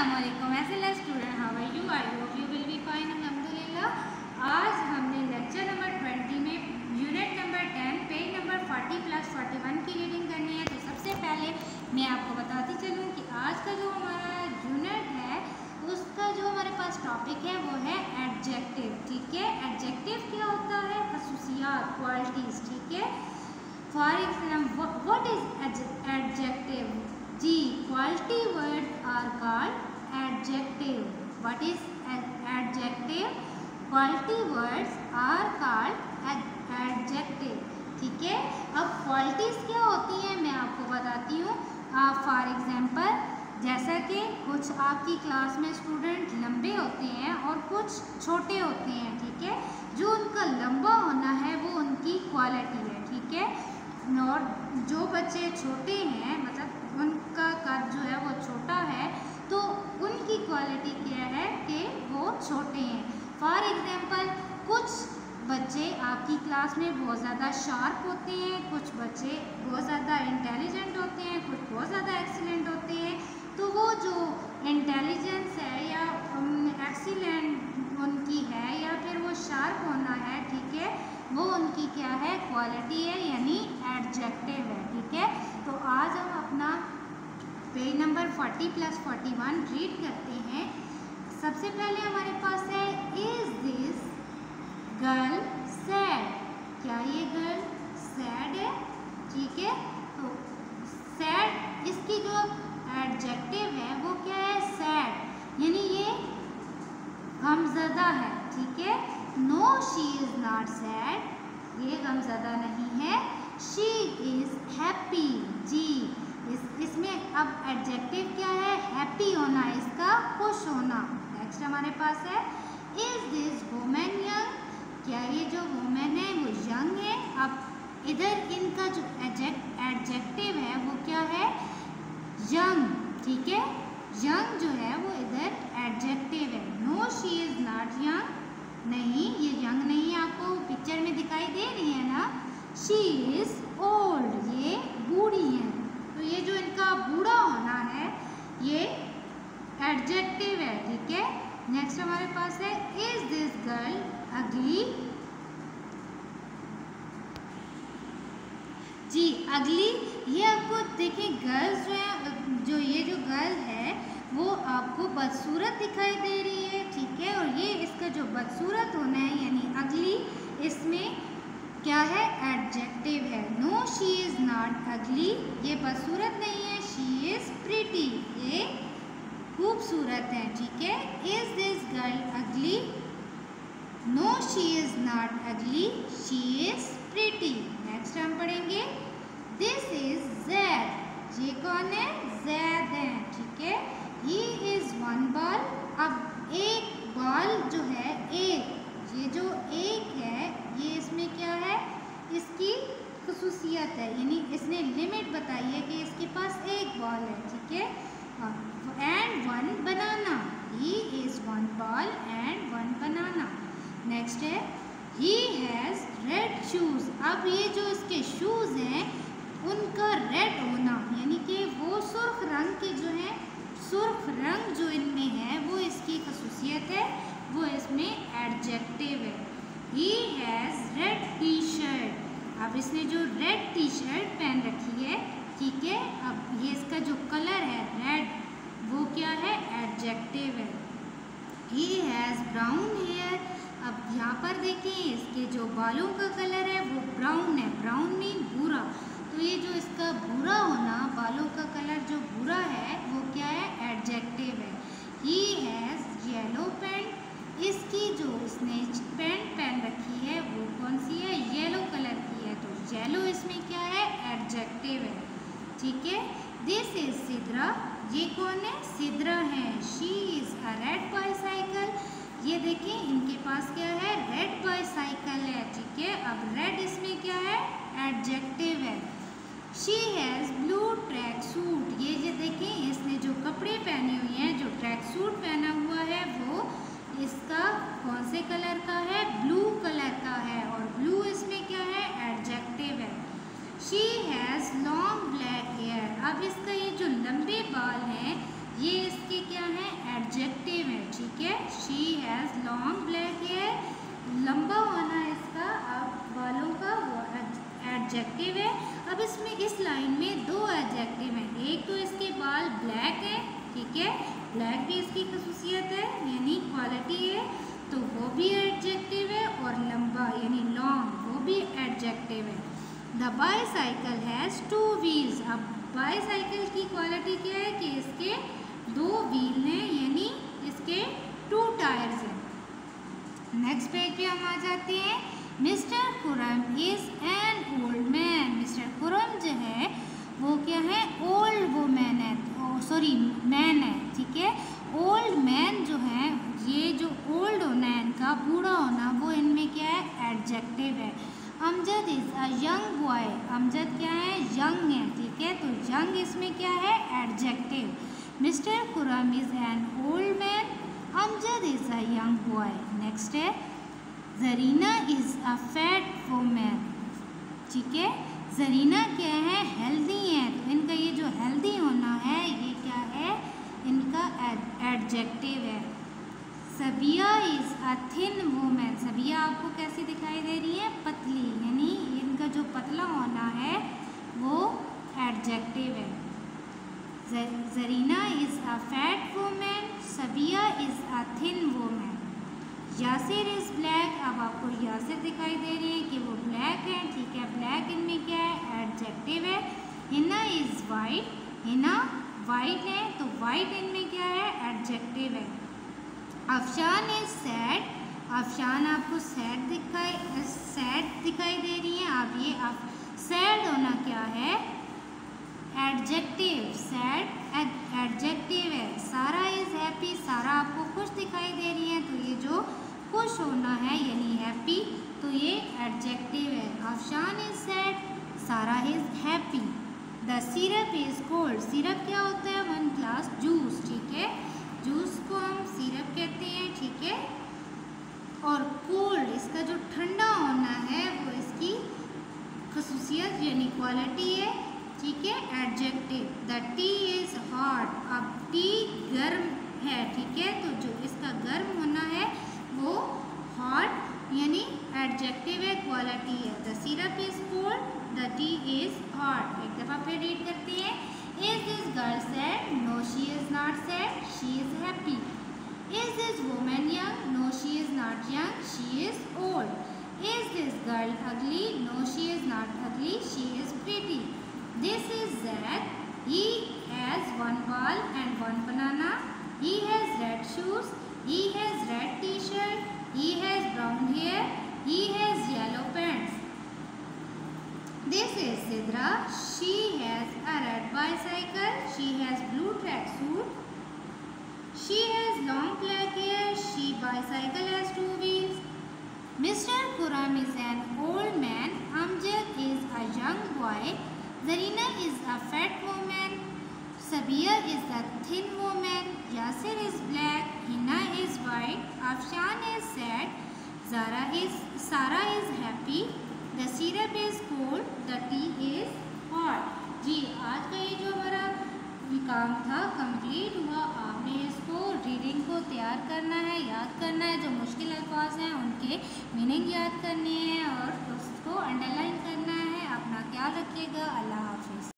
Assalamualaikum. As student how are you? I hope you will be fine. Alhamdulillah. आज हमने lecture number 20 में unit number 10 page number 40 plus 41 की reading करनी है। तो सबसे पहले मैं आपको बताती चलूँ कि आज का जो हमारा यूनिट है, उसका जो हमारे पास टॉपिक है, वो है एडजेक्टिव ठीक है? एडजेक्टिव क्या होता है? खसूसियात क्वालिटीज़ ठीक है? For example what is adjective ji, quality words are called adjective. What is an adjective? Quality words are called adjective. ठीक है अब क्वालिटीज़ क्या होती हैं मैं आपको बताती हूँ फॉर एग्ज़ाम्पल जैसा कि कुछ आपकी क्लास में स्टूडेंट लंबे होते हैं और कुछ छोटे होते हैं, ठीक है जो उनका लंबा होना है, वो उनकी क्वालिटी है, ठीक है और जो बच्चे छोटे हैं मतलब उनका कद जो है वो छोटा है तो उनकी क्वालिटी क्या है कि वो छोटे हैं। फॉर एग्ज़ाम्पल कुछ बच्चे आपकी क्लास में बहुत ज़्यादा शार्प होते हैं, कुछ बच्चे बहुत ज़्यादा इंटेलिजेंट होते हैं, कुछ बहुत ज़्यादा एक्सीलेंट होते हैं। तो वो जो इंटेलिजेंस है या एक्सीलेंट उनकी है या फिर वो शार्प होना है, ठीक है, वो उनकी क्या है? क्वालिटी है, यानी एडजेक्टिव है, ठीक है। तो आज हम अपना पेज नंबर 40 प्लस 41 रीड करते हैं। सबसे पहले हमारे पास है, इज़ दिस गर्ल सैड? क्या ये गर्ल सैड है? ठीक है तो सैड, इसकी जो एडजेक्टिव है, वो क्या है? सैड। यानी ये गमजदा है, ठीक है? No she is not sad ये गमजदा नहीं है। शी इज़ हैप्पी जी। अब एडजेक्टिव क्या है? हैप्पी होना, इसका खुश होना। नेक्स्ट हमारे पास है इज़ दिस वुमेन यंग क्या ये जो वुमेन है, वो यंग है? अब इधर इनका जो एडजेक्टिव है, वो क्या है? यंग ठीक है? यंग जो है, वो इधर एडजेक्टिव है। No she is not young नहीं, ये यंग नहीं है, आपको पिक्चर में दिखाई दे रही है ना? शी इज़ ओल्ड ये बूढ़ी है। तो ये जो इनका बूढ़ा होना है, ये एडजेक्टिव है, ठीक है? नेक्स्ट हमारे पास है इज़ दिस गर्ल अगली जी अगली ये आपको देखिए गर्ल्स जो है, जो ये जो गर्ल है, वो आपको बदसूरत दिखाई दे रही है, ठीक है? और ये इसका जो बदसूरत होना है, यानी अगली इसमें क्या है? एडजेक्टिव है। नो शी इज़ नॉट अगली ये बदसूरत नहीं है। शी इज़ प्रिटी ये खूबसूरत है, ठीक है? Is this girl ugly no she is not ugly she is pretty next हम पढ़ेंगे। दिस इज़ जैद ये कौन है? जैद है, ठीक है? ही इज़ वन बॉल अब एक बॉल जो है, एक। ये जो एक है ये इसमें क्या है इसकी खसूसियत है। यानी इसने लिमिट बताई है कि इसके पास एक बॉल है, ठीक है? And one banana he is one ball and one banana next है ही हैज़ रेड शूज़ अब ये जो इसके शूज़ हैं, उनका रेड होना, यानी कि वो सुर्ख रंग के जो हैं, सुर्ख रंग जो इनमें है, वो इसकी खसूसियत है, वो इसमें एडजेक्टिव है। He has red T shirt अब इसने जो रेड टी शर्ट पहन रखी है, ठीक है? अब ये इसका जो कलर है रेड वो क्या है? एडजेक्टिव है। ही हैज़ ब्राउन हेयर अब यहाँ पर देखें, इसके जो बालों का कलर है, वो ब्राउन है। ब्राउन मीन भूरा तो ये जो इसका भूरा होना बालों का कलर जो भूरा है वो क्या है एडजेक्टिव है ही हैज़ येलो पेंट इसकी जो इसने पेंट पहन रखी है वो कौन सी है येलो कलर की है तो येलो इसमें क्या है एडजेक्टिव है ठीक है दिस इज़ सिद्रा। ये कौन है? सिद्रा है। She is a red bicycle ये देखिए, इनके पास क्या है? रेड बाईसाइकिल है, ठीक है? अब रेड इसमें क्या है? एडजेक्टिव है। She has blue track suit ये ये देखिए, इसने जो कपड़े पहने लॉन्ग ब्लैक है, लंबा होना इसका, अब बालों का वो एडजेक्टिव है। अब इसमें इस लाइन में दो एडजेक्टिव हैं। एक तो इसके बाल ब्लैक है, ठीक है? ब्लैक भी इसकी खसूसियत है, यानी क्वालिटी है तो वो भी एडजेक्टिव है, और लंबा, यानी लॉन्ग वो भी एडजेक्टिव है। The bicycle has two wheels अब बाई साइकिल की क्वालिटी क्या है कि इसके दो व्हील हैं, यानी इसके टू टायर्स हैं। नेक्स्ट पेज पे हम आ जाते हैं। Mister Khurram is an old man mister Khurram जो है, वो क्या है? ओल्ड वो मैन है सॉरी मैन है, ठीक है? ओल्ड मैन जो है, ये जो ओल्ड होना है इनका बूढ़ा होना, वो इनमें क्या है? एडजेक्टिव है। Amjad is a young boy Amjad क्या है? यंग है, ठीक है? तो यंग इसमें क्या है? Adjective mister Khurram is an old man Amjad is a young boy next है, Zarina is a fat woman ठीक है? जरीना क्या है? हेल्दी है। तो इनका ये जो हेल्दी होना है, ये क्या है? इनका एडजेक्टिव है। Sabiya is a thin woman Sabiya आपको कैसी दिखाई दे रही है? पतली, यानी इनका जो पतला होना है, वो adjective Zarina is a fat woman Sabiya is a thin woman Yasir is black अब आपको यासिर दिखाई दे रही है कि वो ब्लैक है, ठीक है ब्लैक इनमें क्या है? एडजेक्टिव है। Hina is white Hina white है तो वाइट इनमें क्या है? एडजेक्टिव है। अफशान इज़ सैड अफशान आपको सैड दिखाई सैड दिखाई दे रही है। आप ये सैड होना क्या है? एडजेक्टिव सैड एडजेक्टिव है. सारा इज़ हैप्पी सारा आपको खुश दिखाई दे रही है तो ये जो खुश होना है, यानी हैप्पी तो ये एडजेक्टिव है. Afshan is sad Sara is happy the syrup is cold syrup क्या होता है? वन ग्लास जूस ठीक है जूस को हम सिरप कहते हैं ठीक है और कोल्ड इसका जो ठंडा होना है वो इसकी खसूसियत यानी क्वालिटी है ठीक है adjective the tea is hot अब टी गर्म है ठीक है तो जो इसका गर्म होना है वो हॉट यानी एडजेक्टिव है क्वालिटी है। The syrup is cold the tea is hot एक दफ़ा फिर रीड करते हैं। Is this girl sad no she is not sad she is happy is this woman young no she is not young she is old is this girl ugly no she is not ugly she is pretty this is Zaid he has one ball and one banana. He has red shoes. He has red t-shirt. He has brown hair. He has This. She has a red bicycle. She has blue tracksuit. She has long black hair. She bicycle has two wheels. Mr. Kuram is an old man. Amjad is a young boy. Zarina is a fat woman. Sabir is a thin woman. Yasir is black. Hina is white. Afshan is sad. Zara is Sara is happy. The syrup is cold the tea is hot जी आज का ये जो हमारा काम था complete हुआ। आपने इसको रीडिंग को तैयार करना है, याद करना है। जो मुश्किल अल्फाज हैं, उनके मीनिंग याद करनी है और उसको अंडरलाइन करना है। अपना ख्याल रखिएगा। अल्लाह हाफिज़।